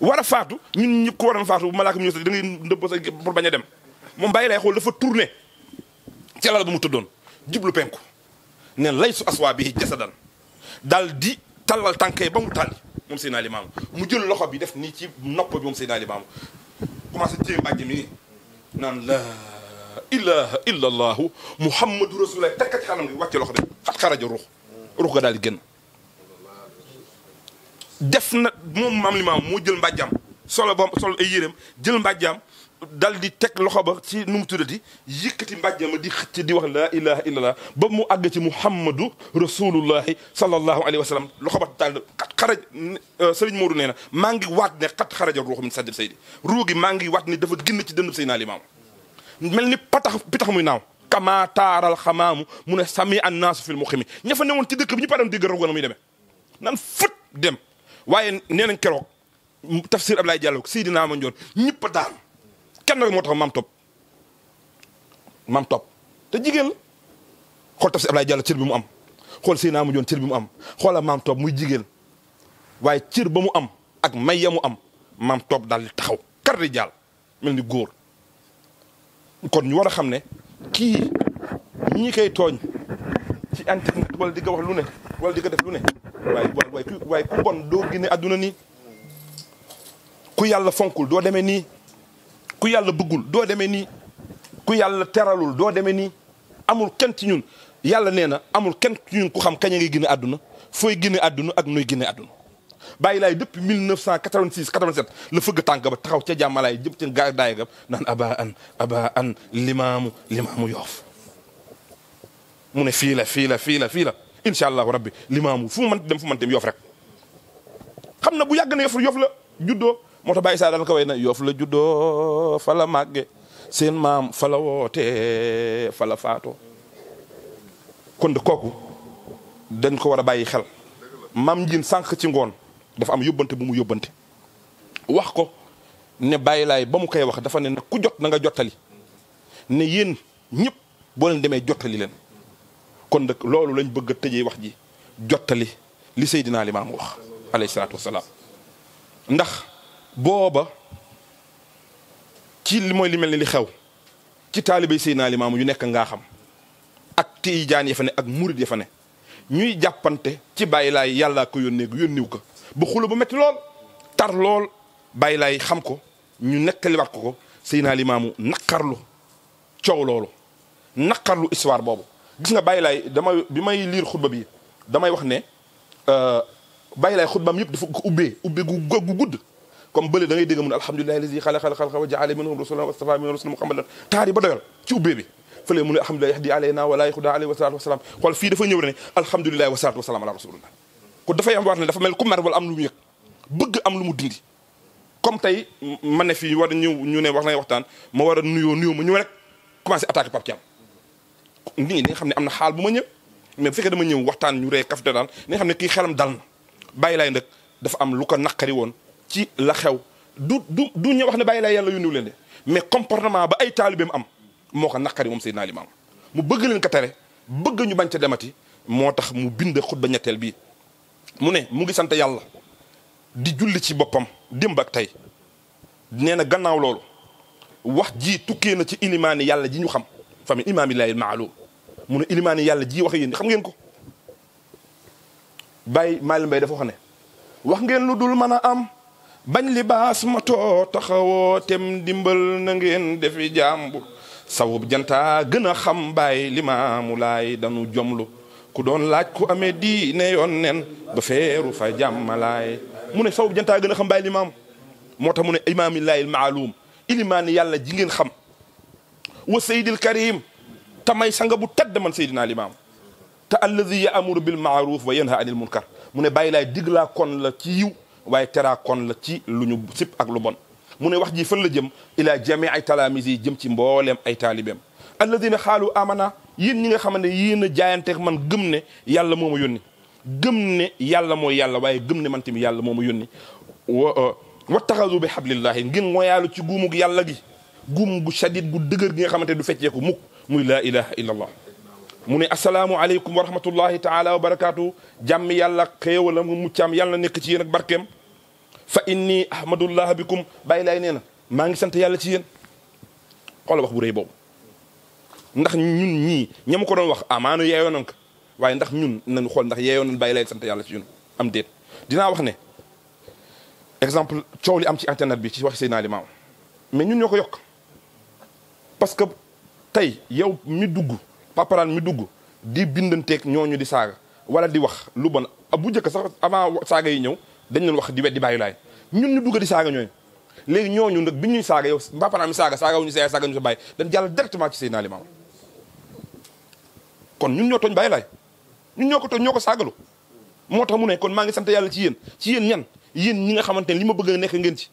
war a faatu ñun ñëpp ko waroon faatu bu malaaka mi ñëw sax da ngay ndëbb sa pour bañ a dem moom bàyyi lay xool dafa tourné ci lal ba mu tëddoon jublu penku ne lay su aswaa bi jasadan daal di tallal tànk yi ba mu tàlli moom Seydina Limaamu mu jël loxo bi def nii ci nopp bi moom Seydina Limaamu commencé téye mbàjj mi nii naan la ilaha illa allahu muhammadu rasulullah takkat xanam gi wàcce loxo bi xat xaraja ruux ruux ga daal di génn def na moom maam limaam moo jël mbàjjam solo ba solo ay yéreem jël mbàjjam dal di teg loxo ba ci nu mu tuddati yëkkati mbàjjam di xëcc di wax laa ilaha illallah ba mu àgg ci muhammadu rasulullahi sallallahu alayhi wa sallam loxo ba daal xat xaraj euh, sëriñ Moodu nee na maa ngi waat ne xat xaraja ruuxu min sadri saydi ruu gi maa ngi waat ne dafa génn ci dënn Seydina Limaamu mel ni patax pitax muy naaw kama taaral xamaamu mu ne sami an naasu fil muqimi ña fa newoon ci dëkk bi ñu param dégg raw na muy demee nan fët dem waaye nee nañ keroog tafsir Ablaye Diallo Seydina Mandione ñëpp a daanu kenn rek moo tax maam topp maam topp te jigéen la xool tafsir Ablaye Diallo cër bi mu am xool Seydina Mandione cër bi mu am xoola maam topp muy jigéen waaye cër ba mu am ak may ya mu am maam topp daal di taxaw kar di jàll mel ni góor kon ñu war a xam ne kii ñi koy tooñ ci internet wala di ko wax lu ne wala di ko def lu ne waaye waaye ku waaye ku bon doo génne àdduna nii ku yàlla fonkul doo demee nii ku yàlla bëggul doo demee nii ku yàlla teralul doo demee nii amul kenn ci ñun yàlla nee na amul kenn ci ñun ku xam kañ a ngay génne àdduna fooy génne àdduna ak nooy génne àdduna bàyyi laay depuis 1986 87 la fëgg tànk ba taxaw ca jàmmalaay jëm ca gaa daay ga naan aba an aba an limaamu limaamu yoof mu ne fii la fii la fii la fii la incha allahu rabbi limaamu fu mu mën dem fu mu mën dem yoof rek xam na bu yàgg na yoof yoof la juddoo moo tax Baye Issa daan ko way na yoof la juddoo fa la màgge seen maam fa la wootee fa la faatoo kon de kooku dañ ko war a bàyyi xel maam njin sànq ci ngoon dafa am yóbbante bu mu yóbbante wax ko ne bàyyi laay ba mu koy wax dafa ne nag ku jot na nga jottali ne yéen ñëpp boo leen demee jottali leen kon nag loolu lañ bëgg a tëjee wax ji jottali li Seydina Limaam wax alayhi salaatu wasalaam ndax booba ci li mooy li mel ni li xew ci taalibey Seydina Limaam yu nekk ngaa xam ak tiijaan ya fa ne ak murid ya fa ne ñuy jàppante ci bàyyi laay yàllaa ko yónnee gu yónniw ko ba xulu ba métti lool tar lool bàyyi laay xam ko ñu nettaliwaat ko ko Seydina Limaamu naqarlu coow loolu naqarlu histoire boobu gis nga bàyyi laay dama bi may liir xutba bi damay wax ne euh, bàyyi laay xutbaam yëpp dafa ko ubbee ubbee gu gu gudd comme bële da ngay dégg mun alhamdulilahi lazi xalaqa xalqa wa jaala minhum rasulan wastafa minhum rasulan muhammadan taari ba doyal ci ubbee bi fële mu ne alhamdulilahi yahdi alayna wala yaxuda alayhi wa salatu wasalaam xool fii dafa ñëw ne alhamdulilahi wa salatu wasalaam ala rasulillah kon dafay am waat ne dafa mel ku mer wala am lu mu yëg bëgg am lu mu dindi comme tey man ne fii war ñu ñu ne wax nañ waxtaan ma war a nuyoo nuyoo ma ñëw rek commencé attaqué Pape Thiam nit ñi dañ xam ne am na xaal bu ma ñëw mais bu fekkee dama ñëw waxtaan ñu ree kaf daal dañ xam ne kii xelam dal na bàyyi laay ndëkk dafa am lu ko naqari woon ci la xew du du du ñu wax ne bàyyi laay yàlla yónniwu leen de mais comportement ba ay taalibeem am moo ko naqari moom Seydina Limaamu mu bëgg leen ko tere bëgg ñu bañ ca demati moo tax mu bind xutba ñetteel bii mu ne mu ngi sant yàlla di julli ci boppam démb ak tey nee na gannaaw loolu wax ji tukkee na ci ilimaani yàlla ji ñu xam fami imaam illaahi maalum mu ne ilimaani yàlla ji wax yéen xam ngeen ko bàyyi Maalim Mbay dafa wax ne wax ngeen lu dul mën a am bañ libaas matoo taxawoo tem dimbal na ngeen defi jàmbur sawub jantaa gën a xam baay limaamu laay danu jomlu ku doon laaj ku amee diine yoon nen ba feeru fa jàmmalaay mu ne sawub jantaa gën a xam baay limaamu moo tax mu ne imaami laayil maalum ilimaani yàlla ji ngeen xam wa seydil karim tamay sanga bu tedd man seydinaa limaamu te alladi yaamuru bil maaruf wa yanha anil munkar mu ne bàyyi laay diglaa kon la ci yiw waaye teraa kon la ci lu ñu sib ak lu bon mu ne wax ji fan la jëm ila jami ay talaamis yi jëm ci mbooleem ay taalibeem alladina xaalu amana yéen ñi nga xamante ne yéen a jaayanteeg man gëm ne yàlla moo ma yónni gëm ne yàlla mooy yàlla waaye gëm ne man tamit yàlla moo ma yónni wa euh, wattaxasu bi hablillahi ngir ngoyaalu ci guumug yàlla gi gum gu shadid gu dëgër gi nga xamante du fecceeku mukk muy laa ilaha illa allah mu ne asalaamu aleykum wa rahmatullahi taala wa barakaatu jàmm yàlla xéewalam muccaam yàlla nekk ci yéen ak barkeem fa inni ahmadullah bikum bàyyi laay nee na maa ngi sant yàlla ci yéen xoolal wax bu rëy boobu ndax ñun ñii ña ma ko doon wax amaanu yeeyoo nañ ko waaye ndax ñun nañu xool ndax yeeyoo nañ bàyyi laay sant yàlla ci ñun am déet dinaa wax ne exemple coow li am ci internet bi ci wax Seydina Limaamu mais ñun ñoo ko yokk parce que tey yow mi dugg paparaan mi dugg di bindanteeg ñooñu di saaga wala di wax lu bon ah, bu njëkk sax avant saaga yi ñëw dañ leen wax di weddi bàyyi laay ñun ñu dugg di saaga ñooñu léegi ñooñu nag bi ñuy saaga yow paparaan mi saaga saaga wuñu sa yaay saaga ñu sa bàyyi dañ jàll directement ci Seydina Limaamu kon ñun ñoo tooñ bàyyi laay ñun ñoo ko tooñ ñoo ko saagalu moo tax mu ne kon maa ngi sant yàlla ci yéen ci yéen ñan yéen ñi nga xamante ne li ma bëgg a nekk ngeen ci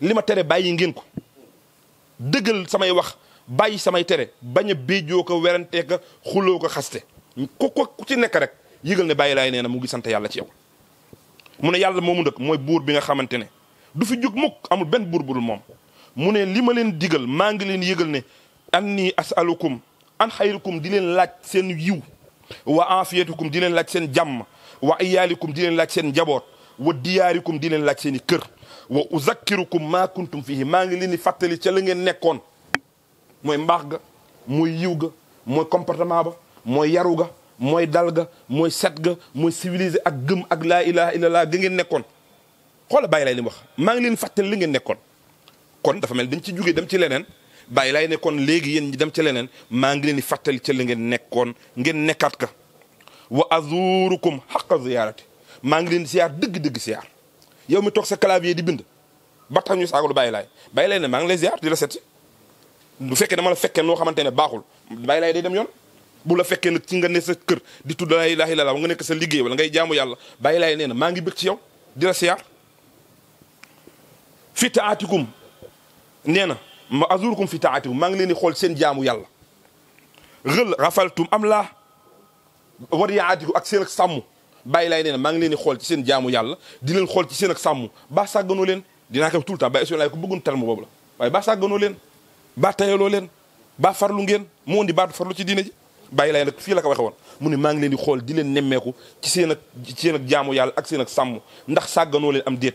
li ma tere bàyyi ngeen ko dëggal samay wax bàyyi samay tere bañ a béjoo ko werantee ko xuloo ko xaste ku ko ku ci nekk rek yëgal ne bàyyi laay nee na mu ngi sant yàlla ci yow mu ne yàlla moomu dëkk mooy buur bi nga xamante ne du fi jug mukk amul benn buur budul moom mu ne li ma leen digal maa ngi leen yëgal ne anni asalukum an xayrukum di leen laaj seen yiw wa afiyatukum di leen laaj seen jàmm wa iyaalikum di leen laaj seen njaboot wa diyaarikum di leen laaj seen i kër wa uzakkirukum maa kuntum fihi maa ngi leen di fàttali ca la ngeen nekkoon mooy mbaax ga mooy yiw ga mooy comportement ba mooy yaru ga mooy dal ga mooy set ga mooy civilisé ak gëm ak laa ilaha illallah ga ngeen nekkoon xoola bàyyi laay li mu wax maa ngi leen fàttali li ngeen nekkoon kon dafa mel dañ ci jógee dem ci leneen bàyyi laay ne kon léegi yéen ñi dem ci leneen maa ngi leen di fàttali ca li ngeen nekkoon ngeen nekkaat ka wa azurukum xaqa ziyaarati maa ngi leen siyaar dëgg-dëgg siyaar yow mi toog sa clavier di bind ba tax ñu saagalu bàyyi laay bàyyi laay ne maa ngi lay siyaar di la seet bu fekkee dama la fekkee noo xamante ne baaxul bàyyi laay day dem yoon bu la fekkee nag ci nga ne sa kër di tudd laa ilaaha illallaah nga nekk sa liggéey wala ngay jaamu yàlla bàyyi laay nee na maa ngi bëgg ci yow di la siyaar fi taatikum nee na ma azurukum fi taatikum maa ngi leen di xool seen jaamu yàlla rël rafaltum am laa war yaa aatiku ak seen ak sàmm bàyyi laay nee na maa ngi leen di xool ci seen jaamu yàlla di leen xool ci seen ak sàmm baa sàgganoo leen dinaa ko tout le temps bàyyi laay ko bëggoon terme boobu la waaye baa sàgganoo leen baa tayaloo leen baa farlu ngeen moo di baatu farlu ci diine ji bàyyi laay nag fii la ko waxe woon mu ne maa ngi leen di xool di leen nemmeeku ci seen ak ci seen ak jaamu yàlla ak seen ak sàmm ndax sàgganoo leen am déet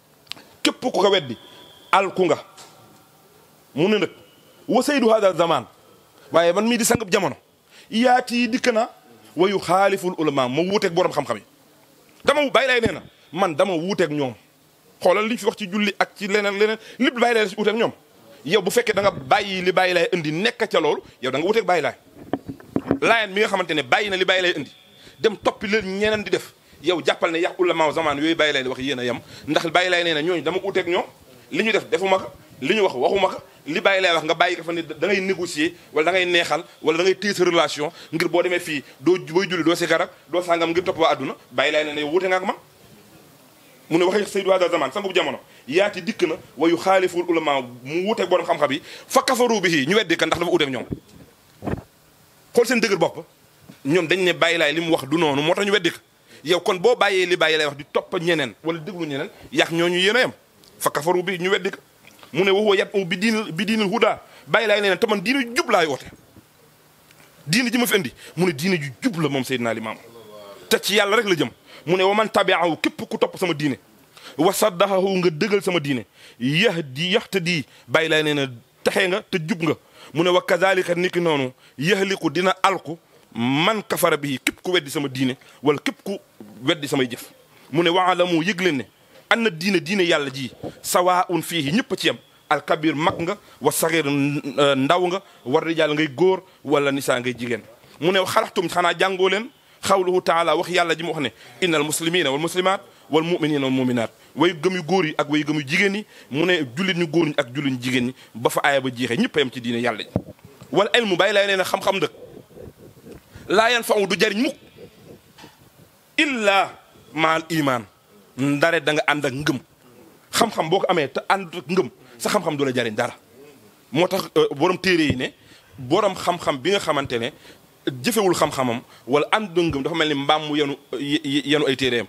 képp ku ko weddi alku nga mu ne nag wa saydu hada zaman waaye man mii di sangub jamono yaati yi dikk na wayu xaaliful ulama ma wuuteeg borom xam-xam yi dama bàyyi lay nee na man dama wuuteeg ñoom xoolal li fi wax ci julli ak ci leneen leneen lépp bàyyi lay la si wuuteeg ñoom yow bu fekkee da nga bàyyi li bàyyi lay indi nekk ca loolu yow da nga wuuteeg bàyyi laay laayeen mi nga xamante ne bàyyi na li bàyyi lay indi dem toppi leen ñeneen di def yow jàppal ne yàq ulama zaman yooyu bàyyi lay wax yéen a yem ndax bàyyi lay nee na ñooñu dama uuteeg ñoom li ñu def defuma ko li ñu wax waxuma ko li bàyyi lay wax nga bàyyi ko fa ne da ngay négocier wala da ngay neexal wala da ngay téye sa relation ngir boo demee fii doo booy julli doo si garab doo sàngam ngir topp waa adduna bàyyi lay nee na yow wuute nga ak man mu ne waxee saydu hada zaman sangub jamono yaati dikk na wayu xaaliful ulama mu wuuteeg borom xam-xam yi fa kafaru bihi ñu weddi ka ndax dafa uuteeg ñoom xool seen dëgër bopp ñoom dañ ne bàyyi laay li mu wax du noonu moo tax ñu weddi ko yow kon boo bàyyee li bàyyi laay wax di topp ñeneen wala déglu ñeneen yàq ñooñu yéen a yem fa kafaru bi ñu weddi ko mu ne waxoo yat bi diin bi diinil huda bàyyi laay nee na te man diina ju jub laay woote diina ji ma fi indi mu ne diina ju jub la moom Seydina Limaam te ci yàlla rek la jëm mu ne wa man tabiahu képp ku topp sama diine wa saddaxahu nga dëgal sama diine yahdi yahtadi bàyyi laay nee na texe nga te jub nga mu ne wa kazalika niki noonu yaxliku dina alku man kafara bi képp ku weddi sama diine wala képp ku weddi samay jëf mu ne waalamu yëg leen ne an na diine diine yàlla ji sawaa un fii ñëpp ci yam alkabir mag nga wa saxir ndaw nga war rijaal ngay góor wala nisaa ngay jigéen mu ne xalaxtum xanaa jàngoo leen xawluhu taala wax yàlla ji mu wax ne innal muslimina wal muslimaat wal muminina wal muminaat way gëm yu góor yi ak way gëm yu jigéen ñi mu ne jullit ñu góor ñi ak jullit ñu jigéen ñi ba fa aaya ba jeexee ñëpp a yem ci diine yàlla ji wal ilmu bàyyi lay nee na xam-xam dëkk laa yan fawu du jariñ mukk illaa maal iman ndare da nga ànd ak ngëm xam-xam boo ko amee te ànd ak ngëm sa xam-xam du la jariñ dara moo tax euh, borom téere yi ne borom xam-xam bi nga xamante ne jëfewul xam-xamam wala ànd ak ngëm dafa mel ni mbaam mu yenu yenu ay téereem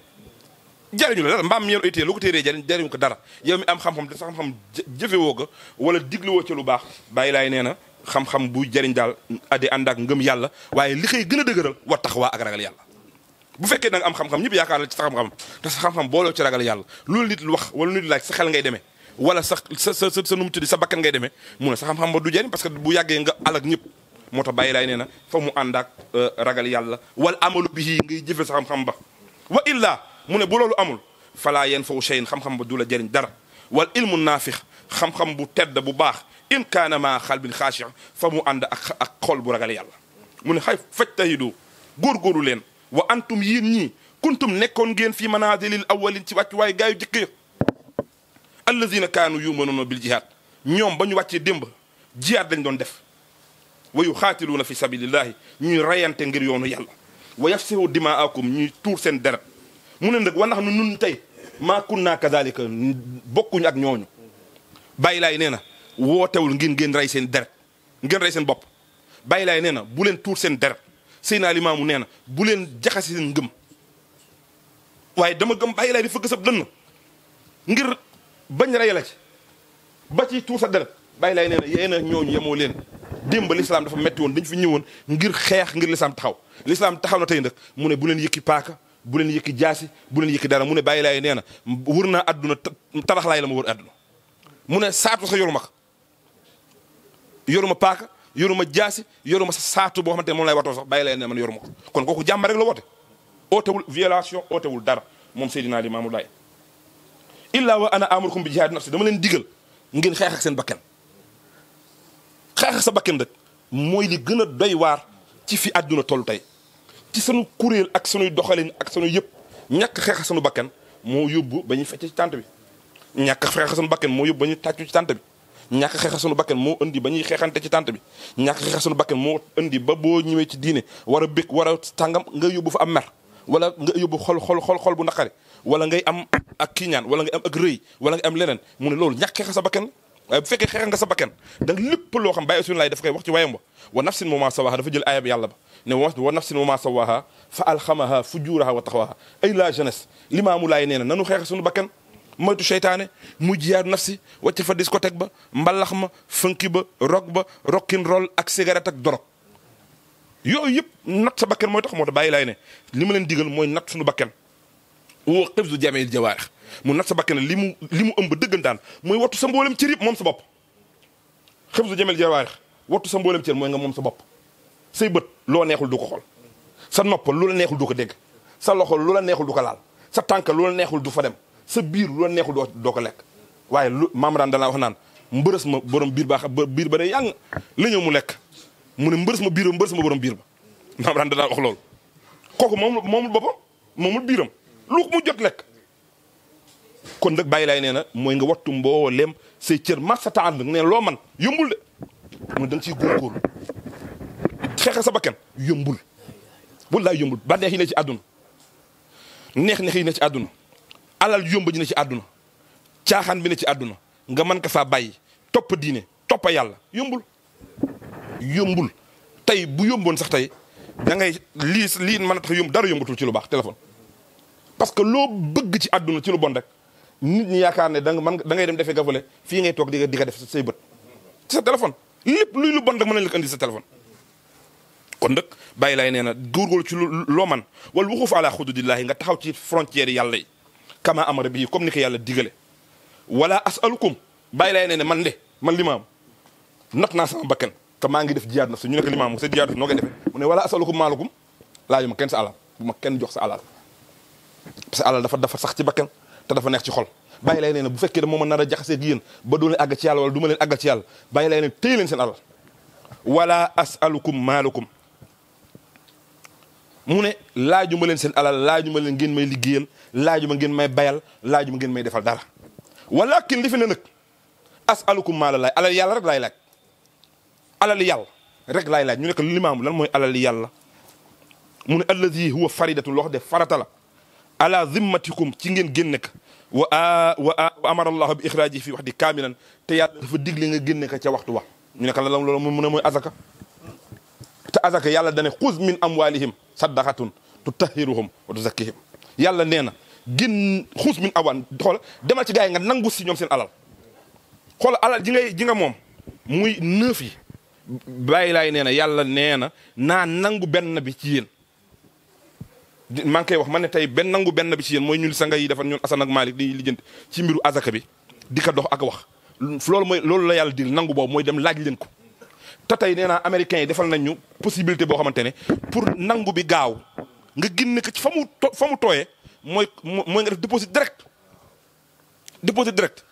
jariñu la dara mbaam mi yenu ay téere lu ko téeree jariñ jariñu ko dara yow mi am xam-xam te sa xam-xam jë- jëfewoo ko wala digluwoo ci lu baax bàyyi laay nee na xam-xam bu jariñ daal addi ànd ak ngëm yàlla waaye li koy gën a dëgëral wa taxawaa ak ragal yàlla bu fekkee da nga am xam-xam ñëpp yaakaar la ci sa xam-xam te sa xam-xam booloo ci ragal yàlla loolu nit wax wala nit laaj sa xel ngay demee wala sa sa sa sa nu mu tudd sa bakkan ngay demee mu ne sa xam-xam ba du jëriñ parce que bu yàggee nga alak ñëpp moo tax bàyyi laay nee na fa mu ànd ak euh, ragal yàlla wala amalu bihi ngay jëfe sa xam-xam ba wa illa mu ne bu loolu amul falaa yeen faw cheyin xam-xam ba du la jëriñ dara wal ilmu naafix xam-xam bu tedd bu baax in kaana maa xalbin xaasix fa mu ànd ak ak xol bu ragal yàlla mu ne xay faj tahidu góorgóorlu leen wa antum yéen ñii kuntum nekkoon ngeen fii manazilil awwalin ci wàccu waaye gaa yu jëkk ya allazina kaanu yumanuuna bil jihaad ñoom ba ñu wàccee démb jihaad lañ doon def wa yuxaatiluuna fi sabilillahi ñuy rayante ngir yoonu yàlla wa yafsihu dimaakum ñuy tuur seen deret mu ne nag wa nax nu nun tey maa kunna kadalika bokkuñu ak ñooñu bàyyi laay nee na wootewul ngeen ngeen rey seen deret ngeen rey seen bopp bàyyi laay nee na bu leen tuur seen deret Seydina Limaamu nee na bu leen jaxase seen ngëm waaye dama gëm bàyyi laay di fëgg sa dënn ngir bañ rey la ci ba ci tuur sa deret bàyyi laay nee na yéen a ñooñu yemoo leen démb lislaam dafa metti woon dañ fi ñëwoon ngir xeex ngir lislaam taxaw lislaam taxaw na tey nag mu ne bu leen yëkki paaka bu leen yëkki jaasi bu leen yëkki dara mu ne bàyyi laay nee na wër naa àdduna taraxlaay la ma wër àdduna mu ne saatu sa yoru mag yoruma paaka yoruma jaasi yoruma saatu boo xamante ne moom lay watoo sax bàyyi lay ne man yoruma ko kon kooku jàmm rek la woote ootewul violation ootewul dara moom Seydina Limaamu Laay illaa wa ana amurukum bi jihaadi nafsi dama leen digal ngeen xeex ak seen bakken xeex ak sa bakken rek mooy li gën a doy waar ci fi àdduna toll tey ci sunu kuréel ak sunuy doxalin ak sunu yëpp ñàkk xeex sunu bakkan moo yóbbu ba ñuy fecc ci tànt bi ñàkk xeex sunu bakkan moo yóbbu ba ñuy tàccu ci tànt bi ñàkk xeex sunu bakkan moo indi ba ñuy xeexante ci tànt bi ñàkk xeex sunu bakkan moo indi ba boo ñëwee ci diine war a bëgg war a tàngam nga yóbbu fa am mer wala nga yóbbu xol xol xol xol bu naqari wala ngay am ak kiñaan wala ngay am ak rëy wala ngay am leneen mu ne loolu ñàkk xeex sa bakkan waaye bu fekkee xeex nga sa bakkan da lépp loo xam bàyyi suñu laay dafa koy wax ci wayam ba wa nafsin wa maa sawaaha dafa jël ayab yàlla ba ne wa nafsin wa maa sawaaha fa alxamaha fujuuraha wa taxwaha ay la jeunesse limaamu laay nee na nanu xeex suñu bakkan moytu seytaane mu jiyaat nafsi wàcc fa discothèque ba mbalax ma funki ba rock ba rockin roll ak cigarette ak dorog yooyu yëpp nat sa bakkan mooy tax moo tax bàyyi laay ne li ma leen digal mooy nat suñu bakkan woo xëf du jameel jawaarix mu nat sa bakkan li mu li mu ëmb dëggantaan mooy wattu sa mboolem cër yëpp moom sa bopp xëf du jameel jawaarix wattu sa mboolem cër mooy nga moom sa bopp say bët loo neexul du ko xool sa nopp lu la neexul du ko dégg sa loxo lu la neexul du ko laal sa tànk lu la neexul du fa dem sa biir lu la neexul doo doo ko lekk waaye lu maam daan danaa wax naan mbërës ma borom biir baax biir ba day yàng la ñëw mu lekk mu ne mbërës ma biir ba mbërës ma borom biir ba maam daan daan wax loolu kooku moom moomul boppam moomul biiram lu mu jot lekk kon nag bàyyi laay nee na mooy nga wattu mbooleem say cër marsa taan nga ne loo man yombul de mu da nga ciy góorgóorlu xeexe sa bakkan yombul wallaay yombul ba neex yi ne ci àdduna neex neex yi ne ci àdduna alal yomb ji ne ci àdduna caaxaan bi ne ci àdduna nga mën ko faa bàyyi topp diine toppa yàlla yombul yombul tey bu yomboon sax tey da ngay lii lii mën a tax yomb dara yombatul ci lu baax téléphone parce que loo bëgg ci àdduna ci lu bon rek nit ñi yaakaar ne da nga man da ngay dem defee gafale fii ngay toog di di ko def say bët ci sa téléphone lépp luy lu bon rek mën nañ la ko indi sa téléphone kon nag bàyyi laay nee na góorgóorlu ci loo man wala wuxuuf ala xududillahi nga taxaw ci frontière yàlla yi kama amara bi comme ni ko yàlla digale wala asalukum bàyyi laay ne ne man de man limaam not naa sama bakkan te maa ngi def jiyaat na su ñu nekk limaam sa jiyaat noo koy defee mu ne wala asalukum maalukum laaju ma kenn sa alal bu ma kenn jox sa alal parce que alal dafa dafa sax ci bakkan te dafa neex ci xol bàyyi lay nee na bu fekkee da mooma nar a jaxasee ak yéen ba doo leen àgg ci yàlla wala du ma leen àggal ci yàlla bàyyi lay ne téye leen seen alal wala asalukum maalukum mu ne laaju ma leen seen alal laaju ma leen ngeen may liggéeyal laaju ma ngeen may bayal laaju ma ngeen may defal dara walakin li fi ne nag asalukum maa la laaj alal yàlla rek laay laaj alal yàlla rek laay laaj ñu nekk limaamu lan mooy alal yàlla mu ne alladi huwa faridatun loo xam ne farata la ala zimmatikum ci ngeen génne ka wa wa amara allahu bi ixraaji fi wax di kaamilan te yàlla dafa digle nga génne ka ca waxtu wa ñu ne ka la loolu mu ne mooy azaka te azaka yàlla dane xuz min amwalihim sadaqatun tutahhiruhum wa tuzakkihim yàlla nee na gin xuz min awan xool demal ci gars yi nga nangu si ñoom seen alal xool alal ji ngay ji nga moom muy neuf yi bàyyi laay nee na yàlla nee na naa nangu benn bi ci yéen maa ngi koy wax man ne tey benn nangu benn bi ci yéen mooy ñun sanga yi defar ñun Assane ak Malick di lijjanti ci mbiru azaka bi di ko dox ak wax loolu mooy loolu la yàlla dil nangu boobu mooy dem laaj leen ko te tey nee naa américains yi defal nañ ñu possibilité boo xamante ne pour nangu bi gaaw nga génne ko ci fa mu fa mu tooyee mooy mooy nga def déposit direct déposé direct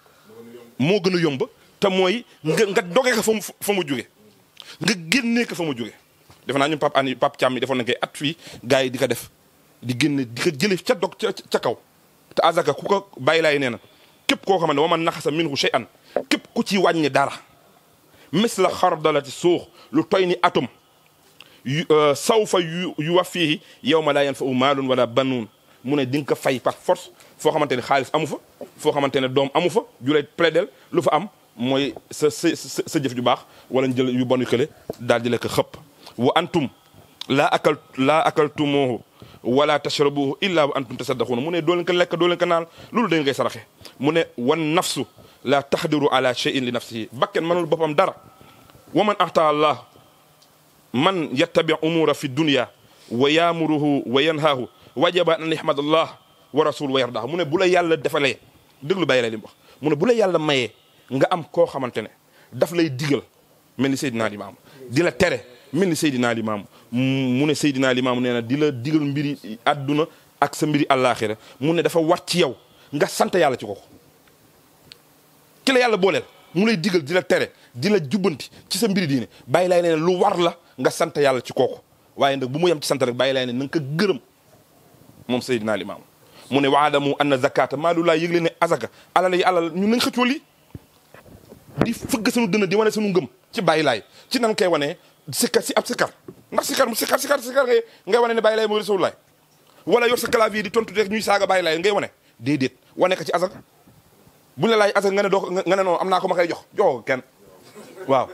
moo gën a yomb te mooy nga nga dogee ko fa mu fa mu jóge nga génnee ko fa mu jóge defe naa ñu Pape Ani Pape Thiam mi defoon na koy at fii gars yi di ko def di génne di ko jële ca dog ca ca kaw te azaka ku ko bàyyi laay nee na képp koo xamante ne wa man naxasa minhu shay'an képp ku ci wàññi dara mis la xardalati suux lu toy ni atum euh, sawfa yu yu wax fii yow ma laa yan fa u maalun wala banuun mu ne di nga ko fay par force foo xamante ne xaalis amu fa foo xamante ne doom amu fa ju lay plaidel lu fa am mooy sa sa sa jëf ju baax wala jël yu bon yu kële daal di la ko xëpp wa antum laa akal laa akaltumuhu wala tashrabuhu illa wa antum tasaddaquuna mu ne doo leen ko lekk doo leen ko naan loolu da ngeen koy saraxe mu ne wan nafsu la taxdiru ala cheyin li nafsihi bakken mënul boppam dara wa man axta allah man yattabi umura fi dunia wa yaamuruhu wa yanhaahu wajaba an yahmadallah wa rasul wa yardahu mu ne bu la yàlla defalee déglu bàyyi la li mu wax mu ne bu la yàlla mayee nga am koo xamante ne daf lay digal mel ni Seydina Limaamu di la tere mel ni Seydina Limaamu mu ne Seydina Limaamu nee na di la digal mbiri àdduna ak sa mbiri àllaaxira mu ne dafa war ci yow nga sant yàlla ci ko ki la yàlla booleel mu lay digal di la tere di la jubbanti ci sa mbiri diine bàyyi laay ne lu war la nga sant yàlla ci kooku waaye nag bu mu yem ci sant rek bàyyi laay ne na nga ko gërëm moom Seydina Limaam mu ne waadamu anna zakata maa lu laa yëgle ne azaka alal yi alal ñun nañ xëccoo lii di fëgg sunu dënn di wane sunu ngëm ci bàyyi laay ci nan koy wane sikar si ab sikar ndax sikar mu sikar sikar sikar ngay ngay wane ne bàyyi laay mooy rasulullah wala yor sa clavier di tontu rek ñuy saaga bàyyi laay ngay wane déedéet wane ko ci asaka bu la laaj asaka nga ne doo nga ne noonu am naa ko ma koy jox joxoo ko kenn waaw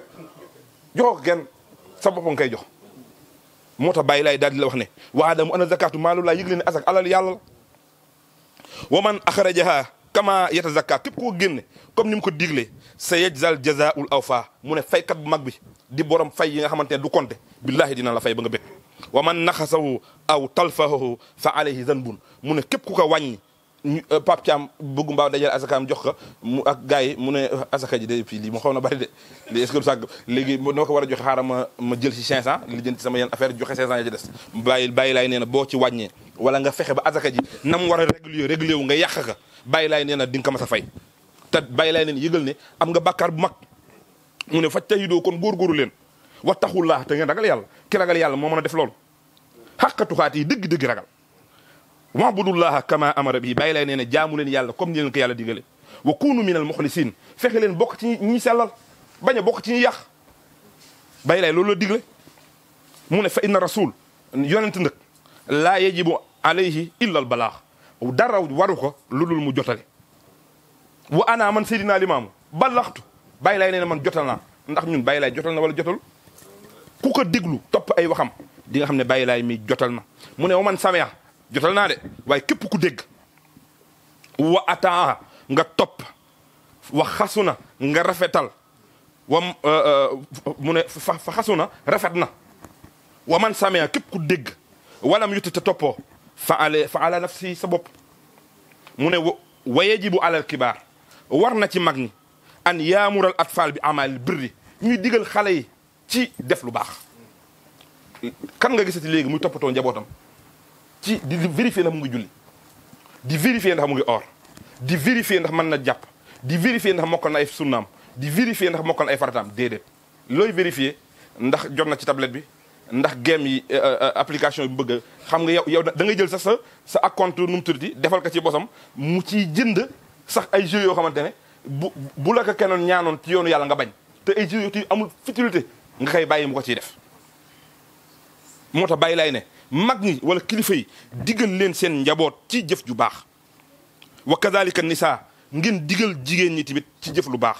joxoo ko kenn sa bopp nga koy jox moo tax bàyyi laay daal di la wax ne waa damu ana zakatu maalu laa yëg leen ne asaka alal yàlla la wa man axrajaha kama yatazakka képp koo génne comme ni mu ko diglee sa yajzal jazaul awfa mu ne faykat bu mag bi di borom fay yi nga xamante ne du compter billahi dina la fay ba nga bëgg wa man naxasahu aw talfahu fa alayhi zanbun mu ne képp ku ko wàññi euh, Pape Thiam bëgg mbaaw dajal asakaam jox ko mu ak gars yi mu ne asaka ji de fii lii mu xaw na bari de lii est-ce que sàgg léegi noo ko war a joxe xaaral ma ma jël si 500 li jënd sama yenn affaire joxe 500 ya ci des bàyyi bàyyi laay nee na boo ci wàññee wala nga fexe ba asaka ji na mu war a régulier régulier wu nga yàq ka bàyyi laay nee na di nga ko mas a fay te bàyyi laay neen yëgal ne am nga bàkkaar bu mag mu ne faj tayidoo kon góorgóoru leen wa taxullaa te ngeen ragal yàlla ki ragal yàlla moo mën a def loolu xàqatuxaat yi dëgg-dëgg ragal wabudullaha kama amara bi bàyyi laay nee na jaamu leen yàlla comme ni leen ko yàlla digale wa kunu minal muxlisin fexe leen bokk ci ñi sellal bañ a bokk ci ñi yàq bàyyi laay loolu la digle mu ne fa inna rasul yonent nag laa yajibu alayhi illa al balaax dara waru ko lu dul mu jotale wa ana man Seydina Limaamu balaxtu bàyyi laay nee na man jotal naa ndax ñun bàyyi laay jotal na wala jotal ku ko déglu topp ay waxam di nga xam ne bàyyi laay mi jotal na mu ne wa man samea jotal naa de waaye képp ku dégg wa ataa nga topp wa xasu na nga rafetal wam euh, euh, mu ne fa fa xasu na rafet na wa man samea képp ku dégg walam yuti te toppoo fa ale fa ala nafsi sa bopp mu ne wa yajibu alal kibaar war na ci mag ñi an yaamural atfaal bi amal birri ñuy digal xale yi ci def lu baax kan nga gisati léegi muy toppatoo njabootam ci di vérifier ndax mu ngi julli di vérifier ndax mu ngi or di vérifier ndax mën na jàpp di vérifier ndax mokkal na ay sunnaam di vérifier ndax mokkal na ay farataam déedéet looy vérifier ndax jot na ci tablette bi ndax game yi euh, euh, euh, application bi bëgg xam nga yow yow da ngay jël sax sa sa ak compte nu mu tuddati defal ko ci bosam mu ciy jënd sax ay jeux yoo xamante ne bu bu la ko keneen ñaanoon ci yoonu yàlla nga bañ te ay jur yu amul futilité nga koy bàyyi mu ko ciy def moo tax bàyyi laay ne mag ñi wala kilifa yi digal leen seen njaboot ci jëf ju baax wa kazalika nisaa ngeen digal jigéen ñi tamit ci jëf lu baax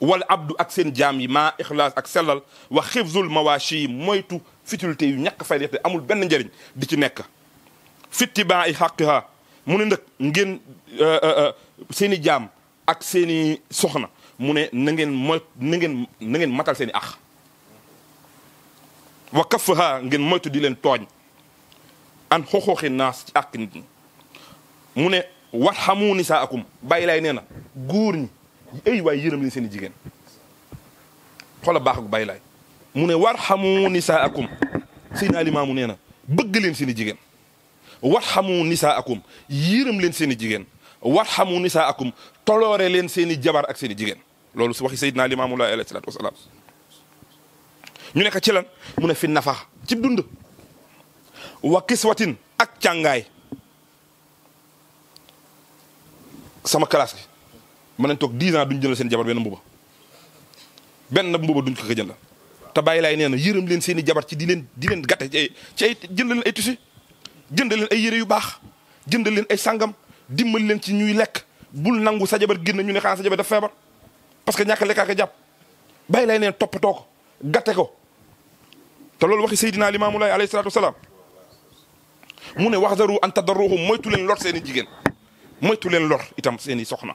wala abdu ak seen jaam yi maa ixlaas ak sellal wa xifzul mawaashi yi moytu futilité yu ñàkk fay te amul benn njëriñ di ci nekk fittibaa i xaqiha mu ne nag ngeen euh, euh, euh, seen i jaam ak seeni soxna mu ne na ngeen moy na ngeen na ngeen matal seeni ax wa kafaha ngeen moytu di leen tooñ an xoxooxi naas ci àq nit ñi mu ne wat xamu nisaa akum bàyyi laay nee na góor ñi ay waay yërëm leen seeni jigéen xoola baax ak bàyyi laay mu ne war xamu nisaa akum sëy naa limaamu nee na bëgg leen seeni jigéen warxamu nisaa akum yërëm leen seen i jigéen warxamu nisaa akum toloore leen seen i jabar ak seen i jigéen loolu si waxi Seydina Limaamu Laay alayhi salaatu wasalaam ñu nekk ci lan mu ne fi nafax ci dund wa kiswatin ak càngaay sama classe gi mën nañ toog 10 ans duñ jëndal seen jabar benn mbuba benn mbuba duñ ko ko jënd te bàyyi laay nee na yërëm leen seen i jabar ci di leen di leen gàtte ci ay ci ay jënd leen ay tissu jënd leen ay yére yu baax jënd leen ay sangam dimbal leen ci ñuy lekk bul nangu sa jabar génn ñu ne xanaa sa jabar dafa feebar parce que ñàkk lekkaaka jàpp bàyyi laay nee toppatoo ko gàtte ko te loolu waxi Seydina Limaamu Laay alayhi salaatu wasalaam mu ne wax daru an tadarruhum moytu leen lor seen i jigéen moytu leen lor itam seen i soxna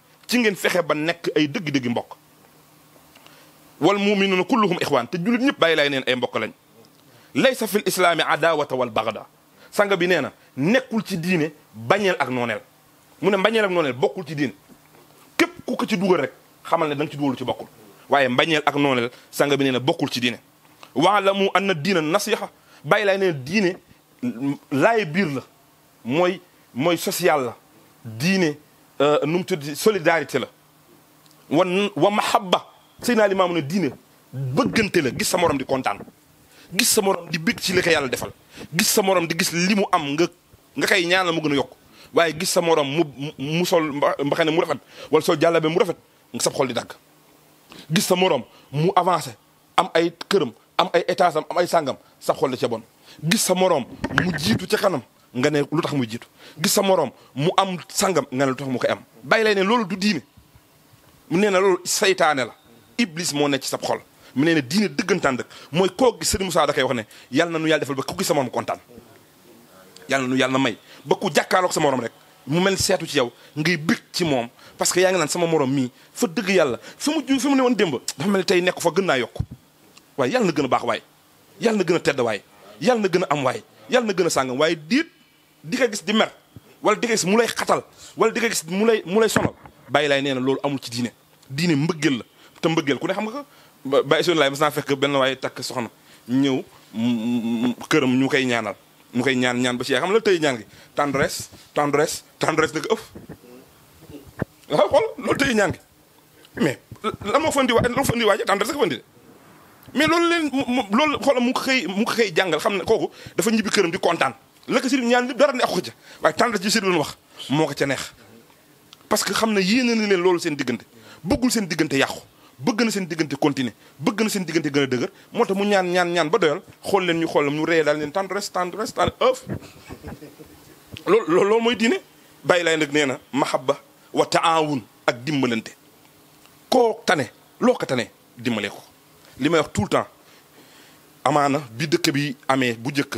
ci ngeen fexe ba nekk ay dëgg-dëgg mbokk wal muminuuna kulluhum ixwaan te jullit ñëpp bàyyi laay neen ay mbokk lañ laysa fil islaami adawata wal bagda sanga bi nee na nekkul ci diine bañeel ak nooneel mu ne mbañeel ak nooneel bokkul ci diine képp ku ko ci dugal rek xamal ne da nga ci dugalu ci bokkul waaye mbañeel ak nooneel sanga bi nee na bokkul ci diine waalamu anna diina nasiha bàyyi laay nee diine laay biir la mooy mooy social la diine euh, nu mu tudd solidarité la wan wa mahabba sëy naa limaamu ne diine bëggante la gis sa morom di kontaan gis sa morom di bëgg ci li ko yàlla defal gis sa morom di gis li mu am nga nga koy ñaanal mu gën a yokk waaye gis sa morom mu mu sol mbaxane mu rafet wala sol jàllabe mu rafet nga sab xol di dagg gis sa morom mu avancé am ay këram am ay étage am ay sàngam sa xol la ca bon gis sa moroom mu jiitu ca kanam nga ne lu tax mu jiitu gis sa moroom mu am sàngam nga ne lu tax mu koy am bàyyi lay ne loolu du diine mu nee na loolu saytaane la iblis moo nekk ci sa xol mu nee na diine dëggantaan dëkk mooy koo gis Serigne Moussa da koy wax ne yàlla na nu yàlla defal ba ku gis sa morom kontaan yàlla nu yàlla may ba ku jàkkaarloog sa morom rek mu mel seetu ci yow ngay bég ci moom parce que yaa ngi naan sama morom mii fa dëgg yàlla fi mu ju fi mu ne woon démb dafa mel ni tey nekk fa gën naa yokk waaye yàlla na gën a baax waay yàlla na gën a tedd waay yàlla na gën a am waay yàlla na gën a sàngam waaye diit di ko gis di mer wala di ko gis mu lay xatal wala di ko gis mu lay mu lay sonal bàyyi laay nee na loolu amul ci diine diine mbëggeel la te mbëggeel ku ne xam nga ko ba isoon laay mas naa fekk benn waaye takk soxna ñëw këram ñu koy ñaanal ñu koy ñaan ñaan ba ci yaa xam la tey ñaan gi tendresse tendresse tendresse nag ëf waaw xool loolu tey ñaan gi mais lan moo fa indi waaj lan moo fa indi waaj tendresse rek fa indi de mais loolu leen loolu xoola mu ngi xëy mu ngi xëy jàngal xam ne kooku dafa ñibbi këram di kontaan la ko sëriñ ñaan lépp dara neexu ko ca waaye tendresse ji sëriñ doon wax moo ko ca neex parce que xam na yéene na leen loolu seen diggante bëggul seen diggante yàqu bëgg na seen diggante continuer bëgg na seen diggante gën a dëgër moo tax mu ñaan ñaan ñaan ba doyal xool leen ñu xool ñu ree daal leen tendresse tendresse tendresse ëf loolu loolu mooy diine bàyyi laay nag nee na mahabba wa taawun ak dimbalante koo tane loo ko tane dimbalee ko li may wax tout le temps amaana bi dëkk bi amee bu njëkk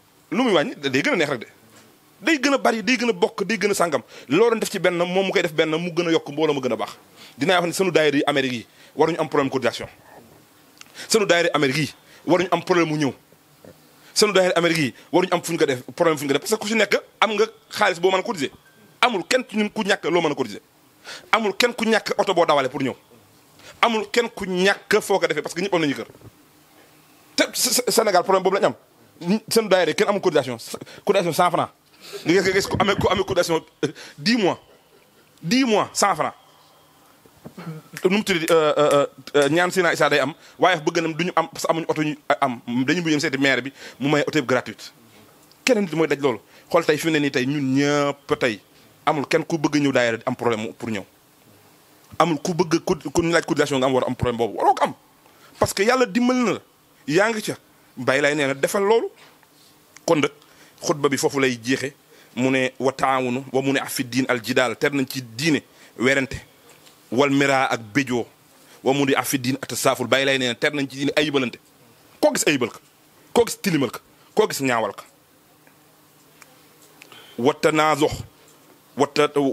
lu muy wàññi day gën a neex rek de day gën a bari day gën a bokk day gën a sàngam loo doon def ci benn moom mu koy def benn mu gën a yokk mbooloo mu gën a baax dinaa wax ne sunu daayira yi Amérique yi waruñu am problème cotisation sunu daayira Amérique yi waruñu am problème mu ñëw sunu daayira Amérique yi waruñu am fu ñu ko def problème fu ñu ko def parce que ku si nekk am nga xaalis boo mën a cotiser amul kenn ci ñun ku ñàkk loo mën a cotiser amul kenn ku ñàkk oto boo dawale pour ñëw amul kenn ku ñàkk foo ko defee parce que ñëpp am nañu kër te Sénégal problème boobu lañ am seen daayira kenn amul cotisation cotisation cent franc nga gis nga gis ku amee ku amee cotisation euh, dix mois dix mois cent franc nu mu tudd euh, euh, euh, ñaan si naa Issa day am waaye bëgg na du ñu am parce que amuñu oto ñu am dañu bëgg dem seeti maire bi mu may oto yëpp gratuite keneen nit mooy daj loolu xool tey fi mu ne nii tey ñun ñëpp tey amul kenn ku bëgg ñëw daayira am problème pour ñëw amul ku bëgg ku ñu laaj cotisation nga am war am problème boobu waroo ko am parce que yàlla dimbali na la yaa ngi ca bàyyi laay nee na defal loolu kon nag xutba bi foofu lay jeexe mu ne wa taawunu wa mu ne afi diin al jidaal ter nañ ci diine werante wal mira ak béjoo wa mu ne afi diin ata saaful bàyyi lay nee na ter nañ ci diine ayibalante koo gis ayibal ka koo gis tilimal ka koo gis ñaawal ka wa tanaazox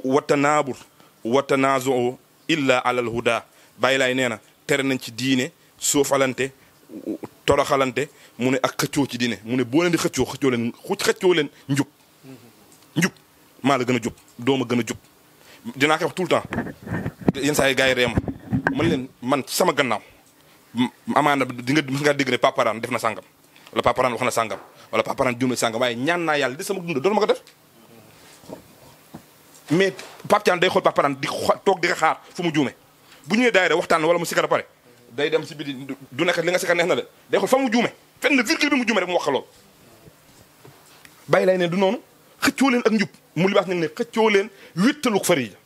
wa tanaabur wa tanaazo illa alal huda bàyyi laay nee na tere nañ ci diine suufalante toroxalante mu ne ak xëccoo ci diine mu ne boo leen di xëccoo xëccoo leen xëccoo leen njub njub maa la gën a jub doo ma gën a jub dinaa koy wax tout le temps yenn saa yi gars yi reema man leen man sama gannaaw amaana di nga mës ngaa dégg ne paparaan def na sàngam wala paparaan wax na sàngam wala paparaan juum na sàngam waaye ñaan naa yàlla di sama dund doon ma ko def mais Pape Thiam day xool paparaan di toog di ko xaar fu mu juume bu ñëwee daayira waxtaan wala mu sikar a pare day dem si biti du nekk li nga sikar neex na de day xool fa mu juume fenn virgule bi mu juume rek mu wax lool bàyyi lay ne du noonu xëccoo leen ak njub mu libaas nag ne xëccoo leen wéttalu fari ja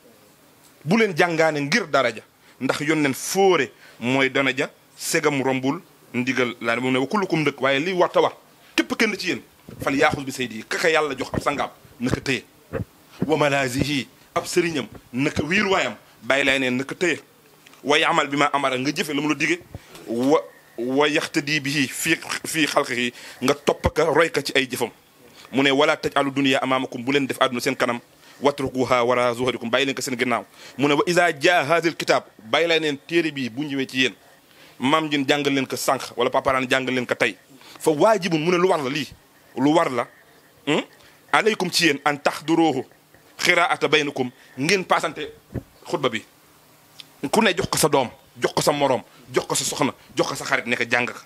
bu leen jàngaane ngir daraja ndax yónneen fóore mooy dana ja segam rombul ndigal laa moom ne wa kullukum ndëkk waaye li war ta war képp kenn ci yéen fal yaaxus bi say di kaka yàlla jox ab sangaam naka tëye wa malazihi ab sëriñam naka wiir waayam bàyyi lay neen naka tëye wa yaamal bi ma amara nga jëfe la mu la dige wa wa yaxtadi bihi fii fii xalqihi nga topp ka roy ka ci ay jëfam mu ne wala taj alu dunia amaamakum bu leen def àdduna seen kanam watrukuha wara zuharikum bàyyi leen ko seen ginnaaw mu ne wa isa jaa hasil kitaab bàyyi lay neen téere bii bu ñëwee ci yéen maam jin jàngal leen ko sànq wala paparaan jàngal leen ko tey fa waajibun mu ne lu war la lii lu war la hmm? aleykum ci yéen an tax duróohu xiraata baynakum ngeen paasante xutba bi ku ne jox ko sa doom jox ko sa moroom jox ko sa soxna jox ko sa xarit nekk jàng ka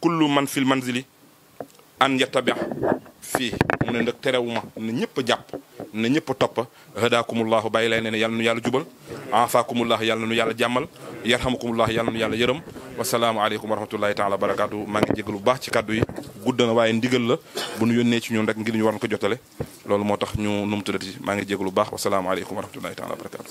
kullu man fil manzili an yattabi fii mu ne nag terewuma na ñëpp a jàpp na ñëpp a topp hadakumullahu bàyyi lay ne ne yàlla nu yàlla jubal afakumullahu yàlla nu yàlla jàmmal yarhamukumullahu yàlla nu yàlla yërëm wasalaamu aleykum wa rahmatullahi taala wa barakaatu maa ngi jégalu bu baax ci kàddu yi gudd na waaye ndigal la bu nu yónnee ci ñun rek ngir ñu war ko jotale loolu moo tax ñu nu mu tuddati maa ngi jégalu bu baax wasalaamu aleykum wa rahmatullahi taala wa barakaatu